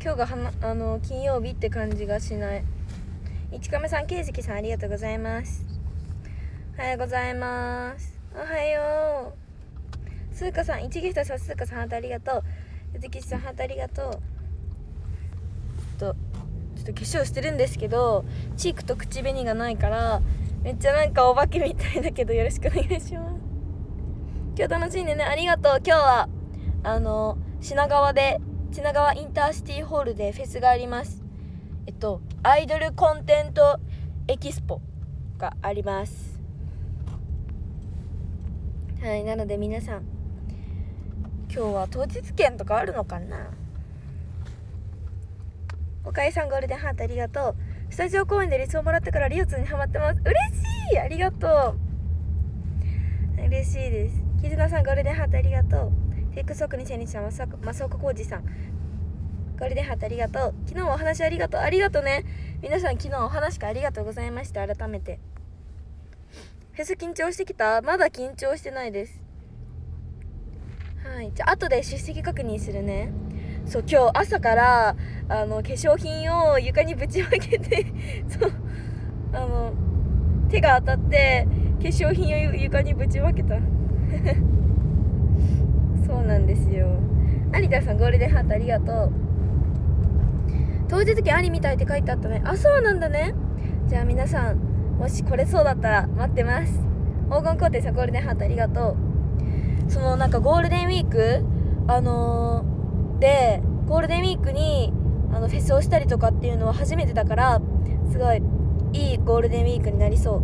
今日がはなあの金曜日って感じがしない。一亀さん圭介さんありがとうございます。おはようございます。おはよう。スーカさん一ギフトさんスーカさんハートありがとう。ゆずきさんハートありがとう。とちょっと化粧してるんですけどチークと口紅がないからめっちゃなんかお化けみたいだけどよろしくお願いします。今日楽しいねねありがとう。今日はあの品川で品川インターシティホールでフェスがあります。えっとアイドルコンテントエキスポがあります。はいなので皆さん今日は当日券とかあるのかな？おかえさんゴールデンハートありがとう。スタジオ公演でリスをもらってからリオツにハマってます。嬉しい！ありがとう。嬉しいです。キズナさんゴールデンハートありがとう。テイクソック2000日さん正岡浩二さん。ゴールデンハートありがとう。昨日お話ありがとう。ありがとうね。皆さん昨日お話ありがとうございました。改めて。フェス緊張してきた？まだ緊張してないです。はい。じゃあ後で出席確認するね。そう今日朝からあの化粧品を床にぶちまけて そうあの手が当たって化粧品を床にぶちまけた。そうなんですよ。有田さんゴールデンハートありがとう。当日券ありみたいって書いてあったね。あそうなんだね。じゃあ皆さんもし来れそうだったら待ってます。黄金皇帝さんゴールデンハートありがとう。そのなんかゴールデンウィークあのーでゴールデンウィークにあのフェスをしたりとかっていうのは初めてだからすごいいいゴールデンウィークになりそ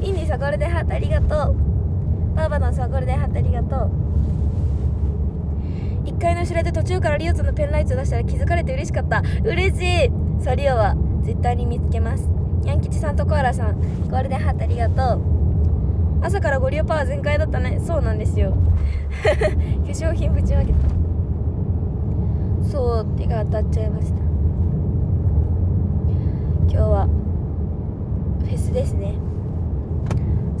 う。インディさんゴールデンハートありがとう。バーバドンさんゴールデンハートありがとう。1階の後ろで途中からリオさんのペンライトを出したら気づかれて嬉しかった。嬉しい。さあリオは絶対に見つけます。ヤン吉さんとコアラさん。ゴールデンハートありがとう。朝からゴリオパワー全開だったね。そうなんですよ。化粧品ぶちまけた。そう手が当たっちゃいました。今日はフェスですね。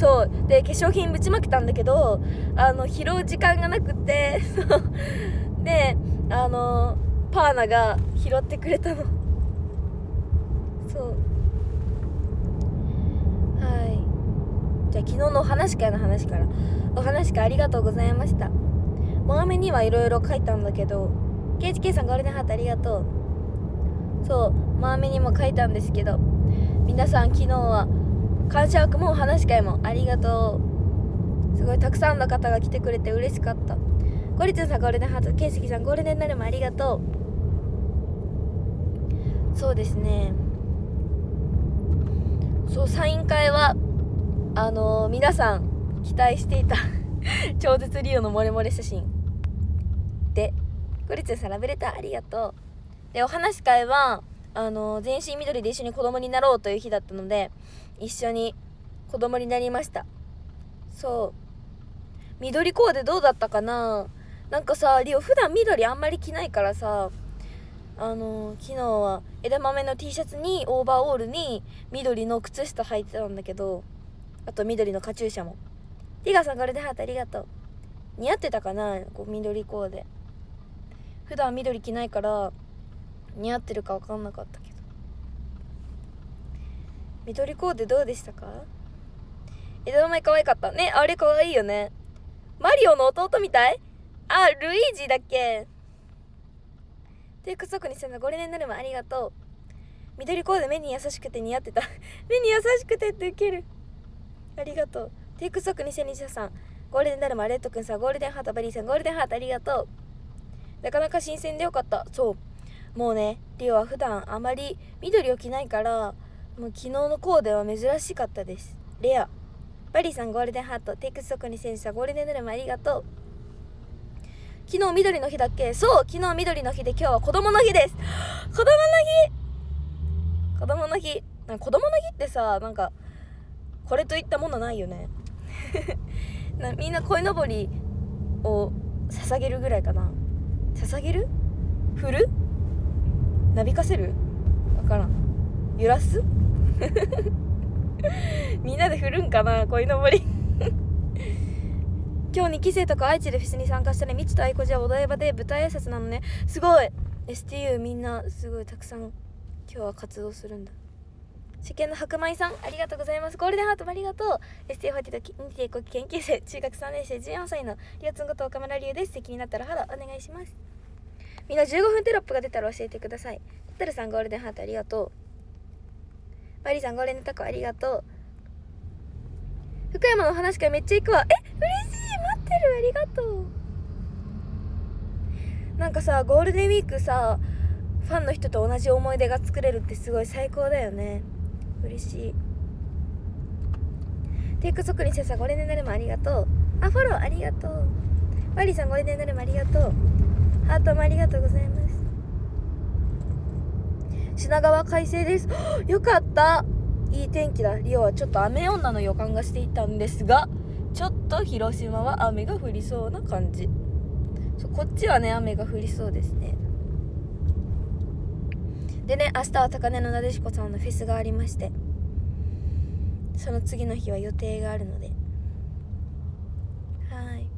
そう。で化粧品ぶちまけたんだけどあの拾う時間がなくて であのパーナが拾ってくれたの。そう。はい。じゃあ昨日のお話会の話から。お話会ありがとうございました。モアメにはいろいろ書いたんだけど KHK さんゴールデンハートありがとう。そう。マーメにも書いたんですけど皆さん昨日は感謝枠もお話会もありがとう。すごいたくさんの方が来てくれて嬉しかった。ゴリツンさんゴールデンハートケイスキさんゴールデンナルもありがとう。そうですね。そうサイン会はあのー、皆さん期待していた 超絶リオのモレモレ写真でゴリツンさんラブレターありがとう。でお話し会はあの全身緑で一緒に子供になろうという日だったので一緒に子供になりました。そう。緑コーデどうだったかな？なんかさリオ普段緑あんまり着ないからさあの昨日は枝豆の T シャツにオーバーオールに緑の靴下履いてたんだけどあと緑のカチューシャも。ティガさんこれでハートありがとう。似合ってたかな？こう緑コーデ。普段緑着ないから似合ってるか分かんなかったけど。緑コーデどうでしたか？枝豆可愛かった。ねあれ可愛いよね。マリオの弟みたい？あルイージだっけ？テイクソックにせんのゴールデンノルマありがとう。緑コーデ目に優しくて似合ってた。目に優しくてってウケる。ありがとう。テイクソック2023さん。ゴールデンダルマレッドくんさん。ゴールデンハートバリーさん。ゴールデンハートありがとう。なかなか新鮮でよかった。そう。もうねリオは普段あまり緑を着ないからもう昨日のコーデは珍しかったです。レア。バリーさんゴールデンハートテイクストックに選手さんゴールデンヌルマありがとう。昨日緑の日だっけ？そう昨日緑の日で今日は子供の日です。子供の日？子供の日？なんか子供の日ってさなんかこれといったものないよね。なみんな鯉のぼりを捧げるぐらいかな。捧げる？振る？なびかせる？わからん。揺らす？みんなで振るんかな鯉のぼり。今日2期生とか愛知でフェスに参加したね。みちと愛子じゃお台場で舞台挨拶なのね。すごい。STU みんなすごいたくさん今日は活動するんだ。初見の白米さんありがとうございます。ゴールデンハートもありがとう。STU40 と認定国研究生中学3年生14歳のリオツンこと岡村龍です。席になったらハローお願いします。みんな15分テロップが出たら教えてください。タルさんゴールデンハートありがとう。マリーさんゴールデンタコありがとう。福山の話会めっちゃ行くわ。え嬉しい。待ってる。ありがとう。なんかさゴールデンウィークさファンの人と同じ思い出が作れるってすごい最高だよね。嬉しい。テイクソックリンセさんゴールデンナルマありがとう。あフォローありがとう。マリーさんゴールデンナルマありがとう。ハートもありがとうございます。品川快晴です。よかった。いい天気だ。リオはちょっと雨女の予感がしていたんですがちょっと広島は雨が降りそうな感じ。こっちはね雨が降りそうですね。でね明日は高根のなでしこさんのフェスがありましてその次の日は予定があるのではい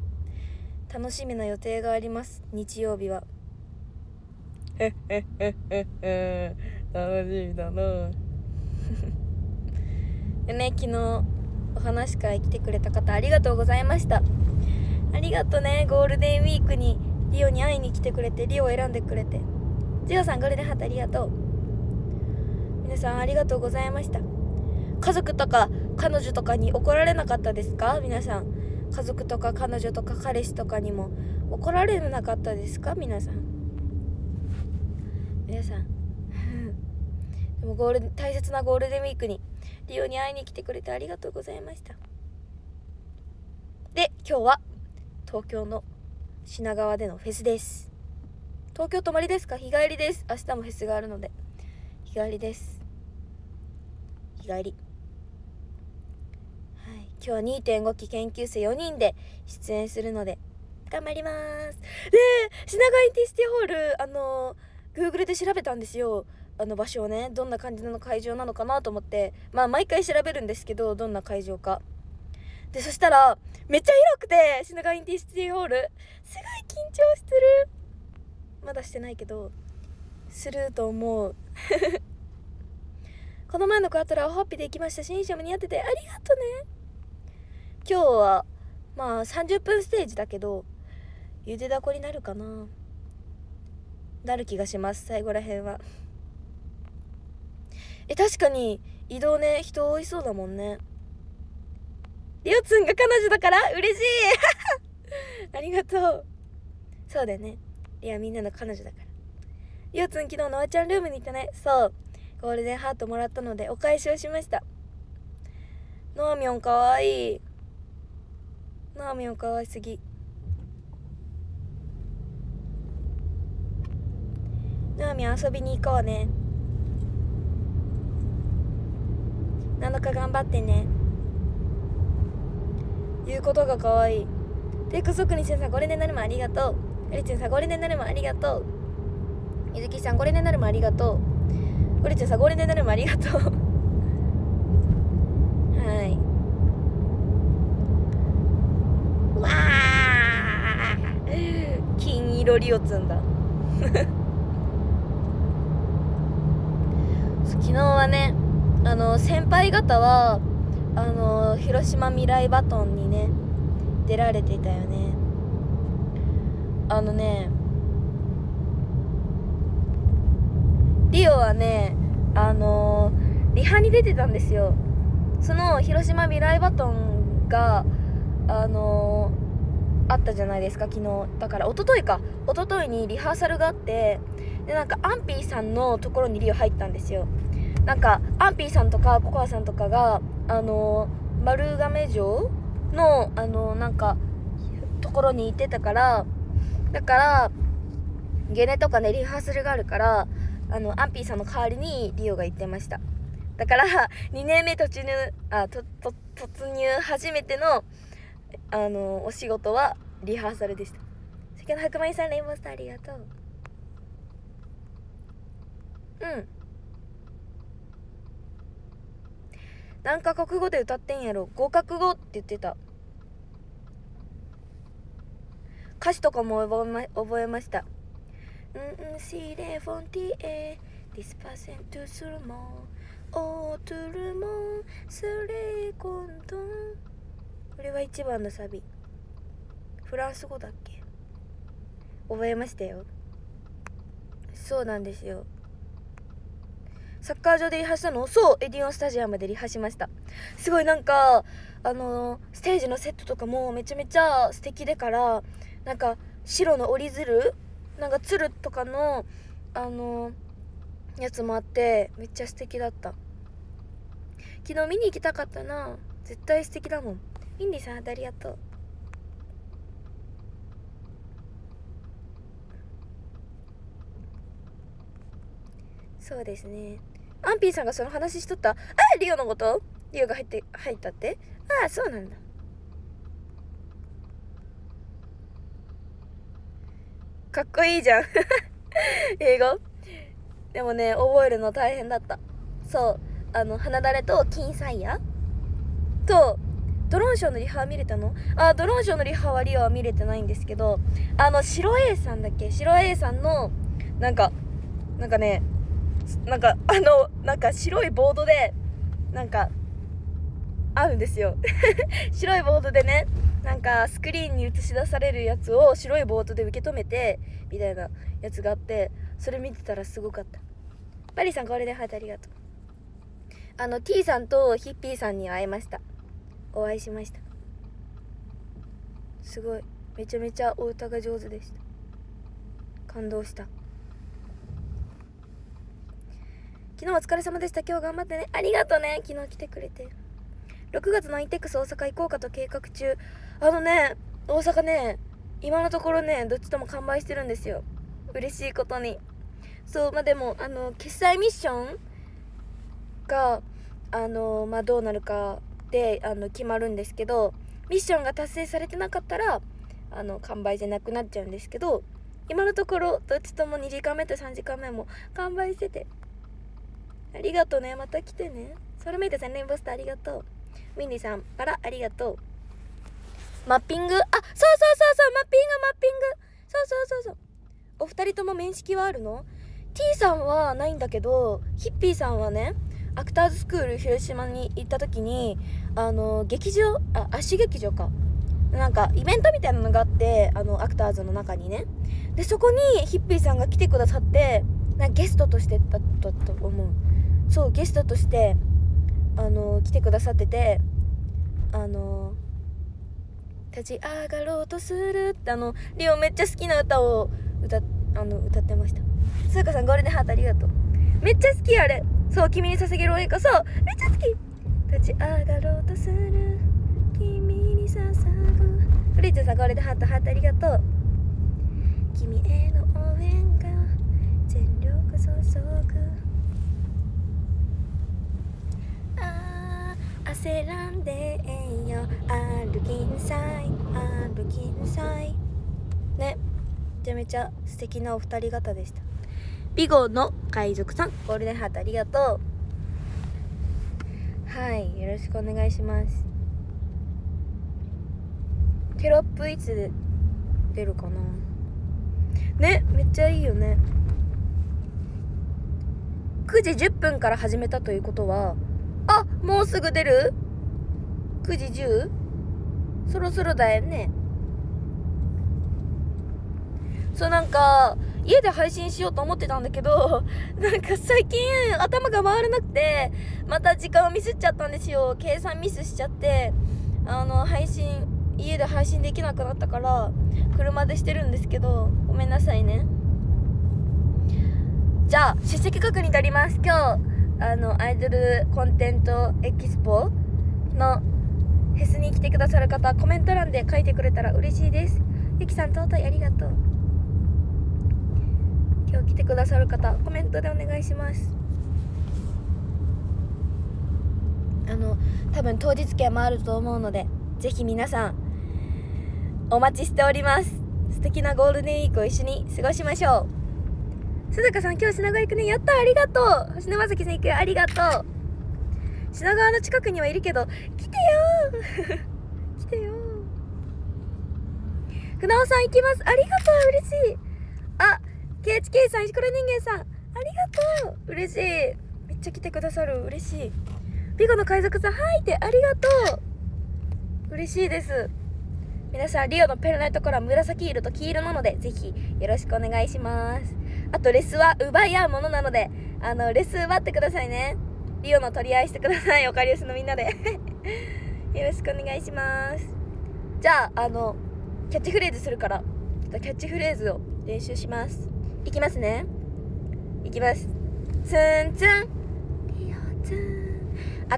楽しみな予定があります。日曜日は。へへへへへ。楽しみだな。でね昨日お話会来てくれた方ありがとうございました。ありがとねゴールデンウィークにリオに会いに来てくれてリオを選んでくれて。ジオさんゴールデンハートありがとう。皆さんありがとうございました。家族とか彼女とかに怒られなかったですか？皆さん家族とか彼女とか彼氏とかにも怒られなかったですか？皆さん。皆さん。でもゴール大切なゴールデンウィークにリオに会いに来てくれてありがとうございました。で今日は東京の品川でのフェスです。東京泊まりですか？日帰りです。明日もフェスがあるので。日帰りです。日帰り。今日は2.5期研究生4人で出演するので頑張ります。で品川インティシティホールあの Google で調べたんですよ。あの場所をねどんな感じの会場なのかなと思って。まあ毎回調べるんですけどどんな会場か。でそしたらめっちゃ広くて品川インティシティホール。すごい緊張してる。まだしてないけどすると思う。この前のクワトラはホッピーで行きました新衣装も似合っててありがとね。今日はまあ30分ステージだけどゆでだこになるかな。なる気がします最後らへんは。え確かに移動ね人多いそうだもんね。りおつんが彼女だから嬉しい。ありがとう。そうだよね。いやみんなの彼女だから。りおつん昨日のあちゃんルームに行ったね。そう。ゴールデンハートもらったのでお返しをしました。ノーミョンかわいい。ノーミョンかわいすぎ。ノーミ遊びに行こうね。7日頑張ってね。言うことが可愛い。いテイクソックにせんさんこれでなるもありがとう。エリチンさんこれでなるもありがとう。ゆずきさんこれでなるもありがとう。ゴリチンさんこれでなるもありがとうはいわあ金色リオツンだ 昨日はねあの先輩方はあの広島未来バトンにね出られていたよね。あのねリオはねあのリハに出てたんですよ。その広島未来バトンがあのあったじゃないですか昨日。だから一昨日か。一昨日にリハーサルがあってでなんかアンピーさんのところにリオ入ったんですよ。なんかアンピーさんとかココアさんとかがあの丸亀城のあのなんかところに行ってたからだからゲネとかねリハーサルがあるからあのアンピーさんの代わりにリオが行ってました。だから 2年目突入あとと突入初めてのあのお仕事はリハーサルでした。先ほど白米さんレインボースターありがとう。うん。何カ国語で歌ってんやろ。合格語って言ってた。歌詞とかも覚えま覚えました。うんうんシーレフォンティエディスパセントゥスルモンオートゥルモン。スレコントン。これは一番のサビ。フランス語だっけ？覚えましたよ。そうなんですよ。サッカー場でリハしたのそうエディオンスタジアムでリハしました。すごいなんかあの、ステージのセットとかもめちゃめちゃ素敵でからなんか白の折り鶴なんか鶴とかのあの、やつもあってめっちゃ素敵だった。昨日見に行きたかったな。絶対素敵だもん。インディさんありがとう。そうですね。アンピーさんがその話しとった。あリオのこと？リオが入って入ったって？ああそうなんだ。かっこいいじゃん。英語？でもね覚えるの大変だった。そう。あの花だれと金サイヤ？とドローンショーのリハは見れたの？あドローンショーのリハはリオは見れてないんですけどあの白 A さんだっけ？白 A さんのなんかなんかねなんかあのなんか白いボードでなんかあるんですよ。白いボードでねなんかスクリーンに映し出されるやつを白いボードで受け止めてみたいなやつがあってそれ見てたらすごかった。バリさんこれでハートありがとう。あの T さんとヒッピーさんに会いました。お会いしました。すごい。めちゃめちゃお歌が上手でした。感動した。昨日お疲れ様でした。今日頑張ってね。ありがとうね。昨日来てくれて。6月のインテックス大阪行こうかと計画中。あのね大阪ね今のところねどっちとも完売してるんですよ。嬉しいことに。そうまあでもあの決済ミッションがあのまあどうなるかであの決まるんですけどミッションが達成されてなかったらあの完売じゃなくなっちゃうんですけど今のところどっちとも2時間目と3時間目も完売しててありがとうね。また来てね。ソルメイトさん、レインボスターありがとう。ウィンディさん、バラありがとう。マッピング？あ、そうそうそうそう、マッピング、マッピング。そうそうそうそう。お二人とも面識はあるの ?T さんはないんだけど、ヒッピーさんはね、アクターズスクール広島に行った時に、あの、劇場、あ、足劇場か。なんか、イベントみたいなのがあって、あの、アクターズの中にね。で、そこにヒッピーさんが来てくださって、なゲストとしてだったと思う。そうゲストとしてあの来てくださっててあの立ち上がろうとするってあのリオめっちゃ好きな歌を歌あの歌ってましたすずかさんゴールデンハートありがとうめっちゃ好きあれそう君に捧げる応援歌そうめっちゃ好き立ち上がろうとする君に捧ぐフリーツさんゴールデンハートハートありがとう君への応援が全力注ぐ。ああ焦らんでええよ。歩きんさい歩きんさいね。めちゃめちゃ素敵なお二人方でした。ビゴの海賊さん。ゴールデンハートありがとう。はいよろしくお願いします。テロップいつ出るかな？ねめっちゃいいよね。9時10分から始めたということはあもうすぐ出る ?9 時 10? そろそろだよね。そうなんか家で配信しようと思ってたんだけど なんか最近頭が回らなくてまた時間をミスっちゃったんですよ。計算ミスしちゃってあの配信家で配信できなくなったから車でしてるんですけどごめんなさいね。じゃあ出席確認取ります。今日あのアイドルコンテントエキスポのフェスに来てくださる方コメント欄で書いてくれたら嬉しいです。ゆきさん尊いありがとう。今日来てくださる方コメントでお願いします。あの多分当日券もあると思うのでぜひ皆さんお待ちしております。素敵なゴールデンウィークを一緒に過ごしましょう。鈴鹿さん今日品川行くね。やったありがとう。星沼崎さん行くありがとう。品川の近くにはいるけど来てよ 来てよ船尾さん行きます。ありがとう。嬉しい。あ KHK さん石ころ人間さん。ありがとう。嬉しい。めっちゃ来てくださる。嬉しい。ビゴの海賊さんはいって。ありがとう。嬉しいです。皆さんリオのペルナイトコラ紫色と黄色なのでぜひよろしくお願いします。あとレスは奪い合うものなのであのレス奪ってくださいね。リオの取り合いしてください。おかりよしのみんなで。よろしくお願いします。じゃああのキャッチフレーズするからキャッチフレーズを練習します。いきますね。いきます。ツンツン。リオツン。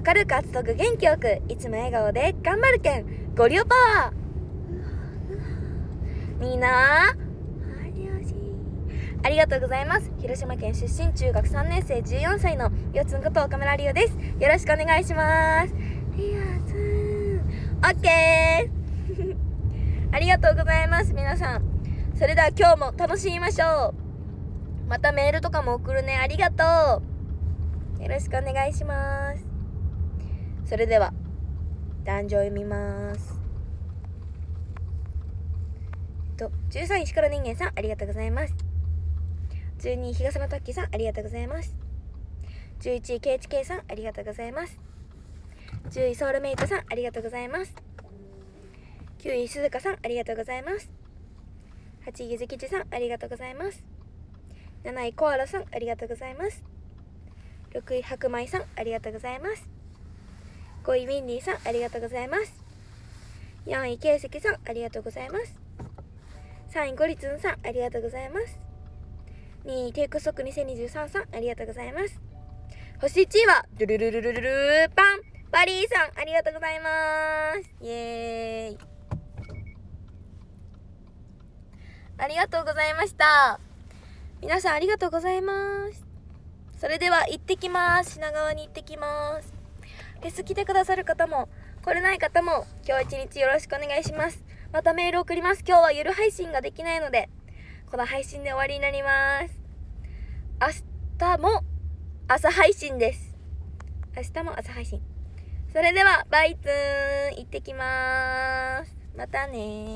明るく熱く元気よくいつも笑顔で頑張るけん。ゴリオパワー。みんな。ありがとうございます。広島県出身中学3年生14歳のよつんこと岡村リオです。よろしくお願いします。リオつんオッケー。ありがとうございます皆さん。それでは今日も楽しみましょうまたメールとかも送るね。ありがとう。よろしくお願いします。それでは壇上読みます。と13石から人間さんありがとうございます。12日傘のタッキーさんありがとうございます。11位 KHK さんありがとうございます。10位ソウルメイトさんありがとうございます。9位鈴鹿さんありがとうございます。8位ゆずきちさんありがとうございます。7位コアラさんありがとうございます。6位白米さんありがとうございます。5位ウィンディさんありがとうございます。4位ケイセキさんありがとうございます。3位ゴリツンさんありがとうございます。2位テイクソック2023さんありがとうございます。星1位はルルルルルルルパンバリーさんありがとうございます。イエーイ。ありがとうございました。皆さんありがとうございます。それでは行ってきます。品川に行ってきます。フェス来てくださる方も来れない方も今日一日よろしくお願いします。またメール送ります。今日は夜配信ができないのでこの配信で終わりになります。明日も朝配信です。明日も朝配信。それではバイツーン。行ってきます。またね